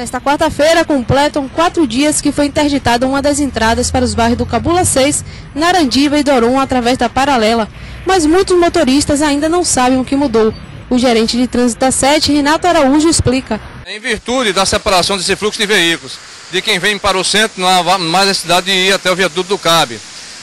Nesta quarta-feira, completam quatro dias que foi interditada uma das entradas para os bairros do Cabula 6, Narandiba e Doron através da paralela. Mas muitos motoristas ainda não sabem o que mudou. O gerente de trânsito da 7, Renato Araújo, explica. Em virtude da separação desse fluxo de veículos, de quem vem para o centro, não há mais necessidade de ir até o viaduto do Cabe.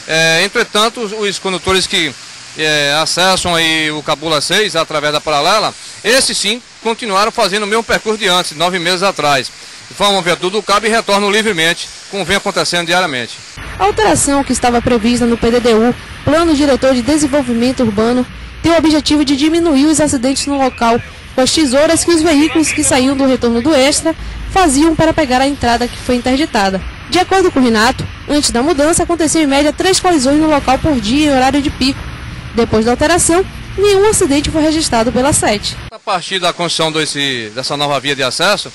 É, entretanto, os condutores que é, acessam aí o Cabula 6 através da paralela, esses sim continuaram fazendo o mesmo percurso de antes, nove meses atrás. Formam o viaduto do Cabo e retornam livremente, como vem acontecendo diariamente. A alteração que estava prevista no PDDU, Plano Diretor de Desenvolvimento Urbano, tem o objetivo de diminuir os acidentes no local, com as tesouras que os veículos que saíam do retorno do Extra faziam para pegar a entrada que foi interditada. De acordo com o Renato, antes da mudança aconteciam em média três colisões no local por dia em horário de pico. Depois da alteração, nenhum acidente foi registrado pela SET. A partir da construção desse, dessa nova via de acesso,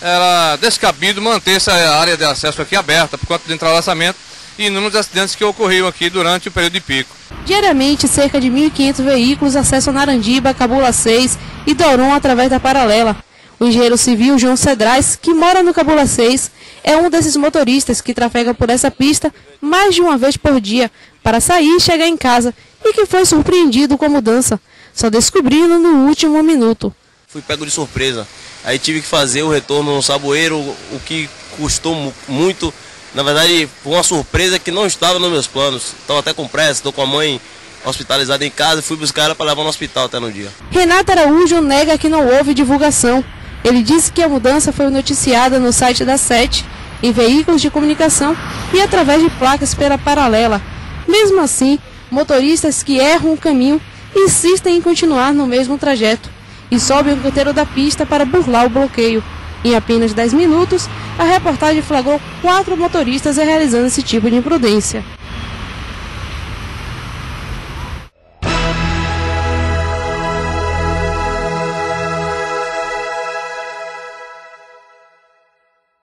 era descabido manter essa área de acesso aqui aberta por conta do entrelaçamento e inúmeros acidentes que ocorriam aqui durante o período de pico. Diariamente, cerca de 1.500 veículos acessam Narandiba, Cabula 6 e Doron através da paralela. O engenheiro civil João Cedrais, que mora no Cabula 6, é um desses motoristas que trafega por essa pista mais de uma vez por dia para sair e chegar em casa e que foi surpreendido com a mudança, só descobrindo no último minuto. Fui pego de surpresa. Aí tive que fazer o retorno no Saboeiro, o que custou muito. Na verdade, foi uma surpresa que não estava nos meus planos. Estava até com pressa, estou com a mãe hospitalizada em casa e fui buscar ela para levar no hospital até no dia. Renato Araújo nega que não houve divulgação. Ele disse que a mudança foi noticiada no site da SET, em veículos de comunicação e através de placas pela paralela. Mesmo assim, motoristas que erram o caminho insistem em continuar no mesmo trajeto e sobem o canteiro da pista para burlar o bloqueio. Em apenas 10 minutos, a reportagem flagrou quatro motoristas realizando esse tipo de imprudência.